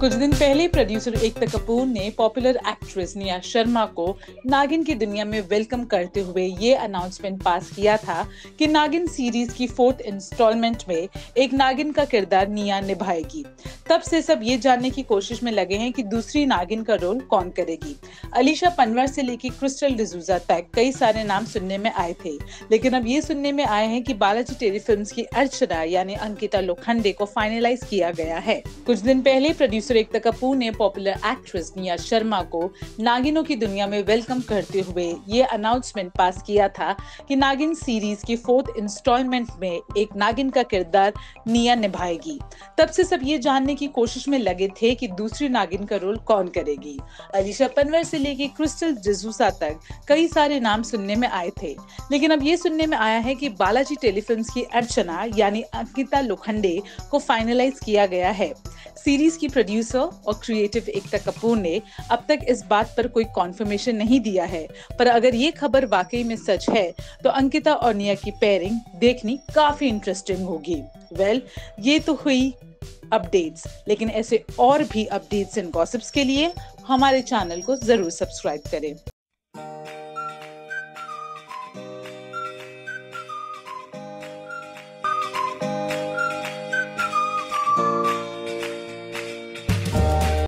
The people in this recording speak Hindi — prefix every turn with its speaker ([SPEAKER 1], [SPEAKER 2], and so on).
[SPEAKER 1] कुछ दिन पहले प्रोड्यूसर एकता कपूर ने पॉपुलर एक्ट्रेस निया शर्मा को नागिन की दुनिया में वेलकम करते हुए ये अनाउंसमेंट पास किया था कि नागिन सीरीज़ की फोर्थ इंस्टॉलमेंट में एक नागिन का किरदार निया निभाएगी। तब से सब ये जानने की कोशिश में लगे हैं कि दूसरी नागिन का रोल कौन करेगी। अलीशा पनवर से लेकर क्रिस्टल डिजूजा तक कई सारे नाम सुनने में आए थे। लेकिन अब ये सुनने में आए हैं कि बालाजी टेलीफिल्म की अर्चना यानी अंकिता लोखंडे को फाइनलाइज किया गया है। कुछ दिन पहले प्रोड्यूसर एकता कपूर ने पॉपुलर एक्ट्रेस निया शर्मा को नागिनों की दुनिया में वेलकम करते हुए ये अनाउंसमेंट पास किया था कि नागिन सीरीज़ की फोर्थ इंस्टॉलमेंट में एक नागिन का किरदार निया निभाएगी। तब से सब ये जानने की कोशिश में लगे थे कि दूसरी नागिन का रोल कौन करेगी। अलीशा पनवर से लेके क्रिस्टल जजूसा तक कई सारे नाम सुनने में आए थे। लेकिन अब ये सुनने में आया है कि बालाजी टेलीफिल्म की अर्चना यानी अंकिता लोखंडे को फाइनलाइज किया गया है। सीरीज़ की प्रोड्यूसर और क्रिएटिव एकता कपूर ने अब तक इस बात पर कोई कॉन्फर्मेशन नहीं दिया है। पर अगर ये खबर वाकई में सच है तो अंकिता और निया की पेयरिंग देखनी काफ़ी इंटरेस्टिंग होगी। वेल well, ये तो हुई अपडेट्स लेकिन ऐसे और भी अपडेट्स एंड गॉसिप्स के लिए हमारे चैनल को ज़रूर सब्सक्राइब करें।